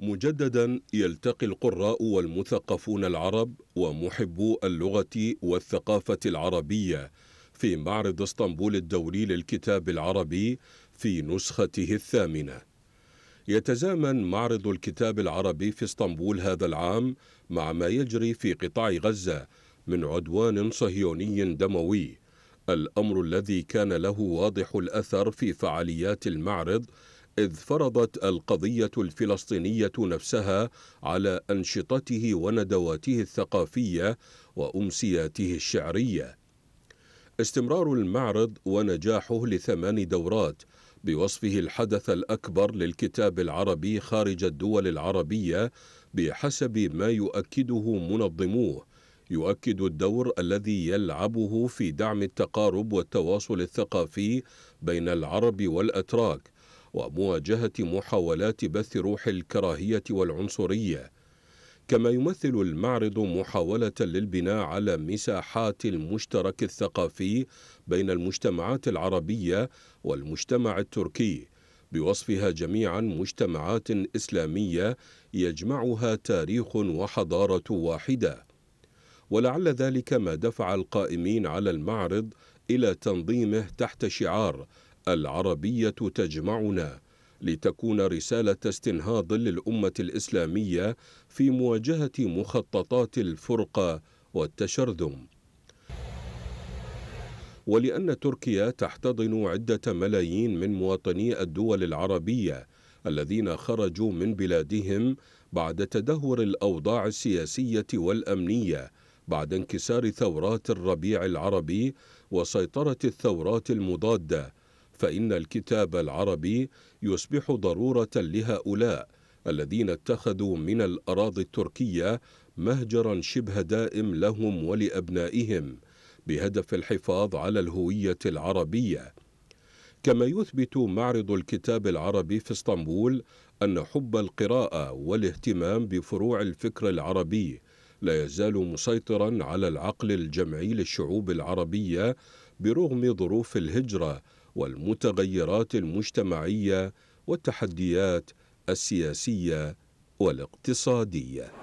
مجددا يلتقي القراء والمثقفون العرب ومحبو اللغة والثقافة العربية في معرض اسطنبول الدولي للكتاب العربي في نسخته الثامنة. يتزامن معرض الكتاب العربي في اسطنبول هذا العام مع ما يجري في قطاع غزة من عدوان صهيوني دموي، الأمر الذي كان له واضح الأثر في فعاليات المعرض إذ فرضت القضية الفلسطينية نفسها على أنشطته وندواته الثقافية وأمسياته الشعرية. استمرار المعرض ونجاحه لثمان دورات بوصفه الحدث الأكبر للكتاب العربي خارج الدول العربية بحسب ما يؤكده منظموه يؤكد الدور الذي يلعبه في دعم التقارب والتواصل الثقافي بين العرب والأتراك ومواجهة محاولات بث روح الكراهية والعنصرية. كما يمثل المعرض محاولة للبناء على مساحات المشترك الثقافي بين المجتمعات العربية والمجتمع التركي بوصفها جميعا مجتمعات إسلامية يجمعها تاريخ وحضارة واحدة. ولعل ذلك ما دفع القائمين على المعرض إلى تنظيمه تحت شعار العربية تجمعنا لتكون رسالة استنهاض للأمة الإسلامية في مواجهة مخططات الفرقة والتشرذم. ولأن تركيا تحتضن عدة ملايين من مواطني الدول العربية الذين خرجوا من بلادهم بعد تدهور الأوضاع السياسية والأمنية بعد انكسار ثورات الربيع العربي وسيطرة الثورات المضادة فإن الكتاب العربي يصبح ضرورة لهؤلاء الذين اتخذوا من الأراضي التركية مهجرا شبه دائم لهم ولأبنائهم بهدف الحفاظ على الهوية العربية. كما يثبت معرض الكتاب العربي في اسطنبول أن حب القراءة والاهتمام بفروع الفكر العربي لا يزال مسيطرا على العقل الجمعي للشعوب العربية برغم ظروف الهجرة والمتغيرات المجتمعية والتحديات السياسية والاقتصادية.